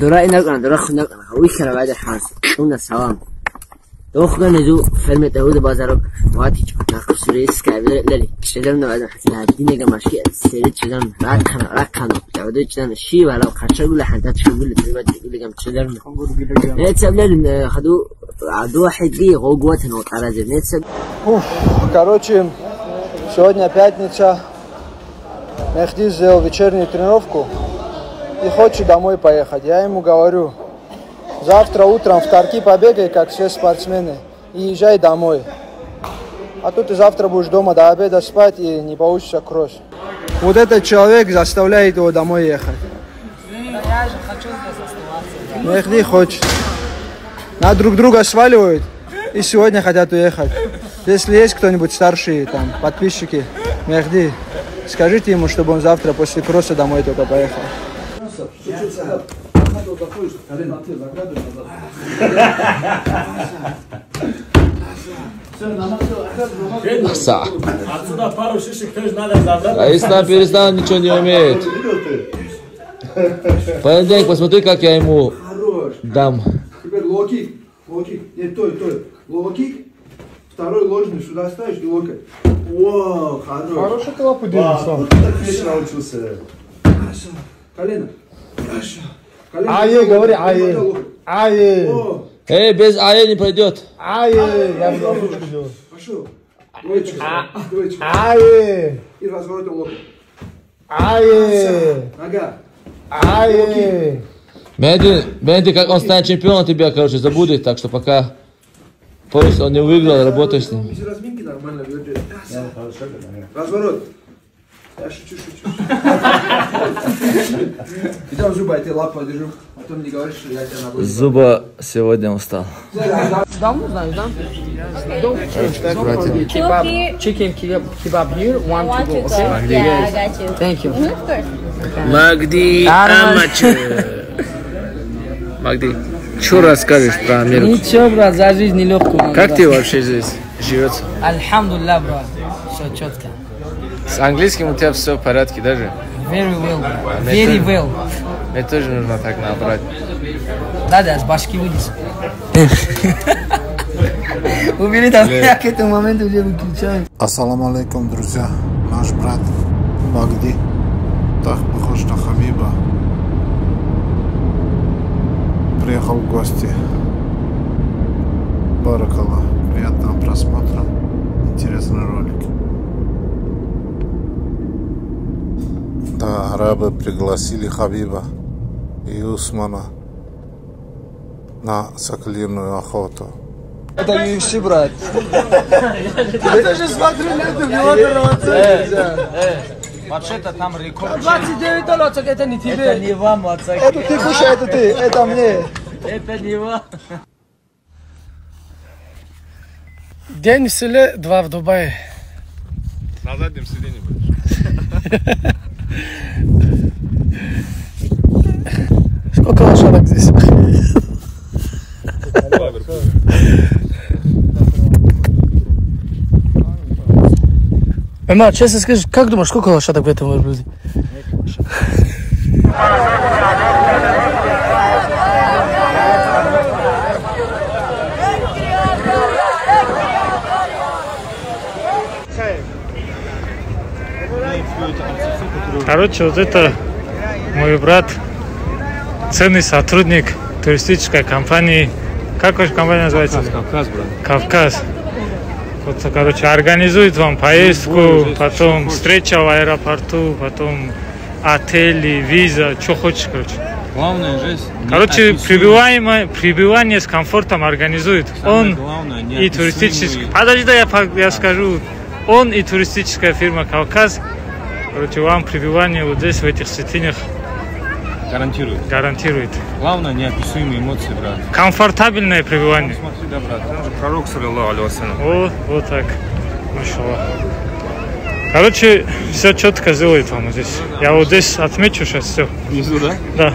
دورا نقنا دورا خو نقنا ويكرا بعد حاس قمنا سلام دوخنا نجو فيلم تهود بازارك واتي ناقب سوريس كابل للي شدرنا بعد حتى هادينا قماشي سيرت شدرنا راكنا راكنا تعودوا شدرنا شي ولا خرشة ولا حتى تشوفوا اللي تريد تقول لهم شدرنا نتسب لنا خدوا عدو واحد دي غوغوات نوت على زي نتسب Короче, сегодня пятница. Мехди сделал вечернюю тренировку и хочет домой поехать. Я ему говорю, завтра утром в Тарки побегай, как все спортсмены, и езжай домой. А то ты завтра будешь дома до обеда спать и не получится кросс. Вот этот человек заставляет его домой ехать. Я же хочу здесь оставаться. Мехди хочет. На друг друга сваливают и сегодня хотят уехать. Если есть кто-нибудь старший, там, подписчики, Мехди, скажите ему, чтобы он завтра после кросса домой только поехал. Са. Отсюда пару шишек тоже надо забрать. А если перестал, ничего не умеет. Понедельник, посмотри, как я ему Хорош. дам. Теперь локик. Локик. Нет, той, той. Локик. Второй ложный сюда ставишь и локоть. О, хорош. Хороший ты лапу держишь сам. научился. Колено. Хорошо. Колено. Ае, говори, Локоть. ае. О, Эй, без АЕ не пройдет. ай, я буду ручку делать. пошел. Ай, И разворотом локоть. ай, Нога. ай. Меди, Меди, как он станет чемпионом, тебя, короче, забудет. Так что пока поезд он не выиграл, работай с ним. Разминки нормально. Разворот. Я шучу, шучу. Идем зубы, я тебе лапу держу. Потом не говоришь, что я тебя ногой. Зуба сегодня устал. Дом, знаешь, да? Chicken kebab, here. One to go. Okay. Yeah, I got you. Thank you. Магди Амаче. Магди, что расскажешь про Америку? Ничего, брат, за жизнь нелегкую. Как тебе вообще здесь живется? Альхамдулилlah, брат. Все четко. С английским у тебя все в порядке даже? Very well, bro. мне Very тоже. well. Мне тоже нужно так набрать. Да, да, с башки вынес. Убери там, я к этому моменту уже выключаю. Ассаламу алейкум, друзья. Наш брат Магди так похож на Хабиба. Приехал в гости. Арабы пригласили Хабиба и Усмана на соколиную охоту. Это UFC, брат. Я тоже смотрю ленту, миллиона Вообще-то там рекорд. 29 долларов, это не тебе. Это не вам, отца. Это ты кушай, это ты, это мне. Это не вам. День в селе, два в Дубае. На заднем сиденье будешь. Сколько лошадок здесь? Мама, честно скажи, как думаешь, сколько лошадок в этом верблюде? Короче, вот это мой брат, ценный сотрудник туристической компании. Как ваша компания называется? Кавказ, брат. Кавказ. Вот, короче, организует вам поездку, потом встреча в аэропорту, потом отели, виза, что хочешь, короче. Главное жизнь. Короче, пребывание, пребывание с комфортом организует. Он главное, и туристическая... Подожди, да я, я скажу. Он и туристическая фирма Кавказ. Короче, вам пребывание вот здесь, в этих святынях, Гарантирует. гарантирует. Главное, неописуемые эмоции, брат. Комфортабельное пребывание. Смотри, да, брат. Он же пророк, саллиллаху алейхи. Вот, вот так. Машаллах. Короче, все четко сделает вам здесь. Я вот здесь отмечу сейчас все. Внизу, да? Да.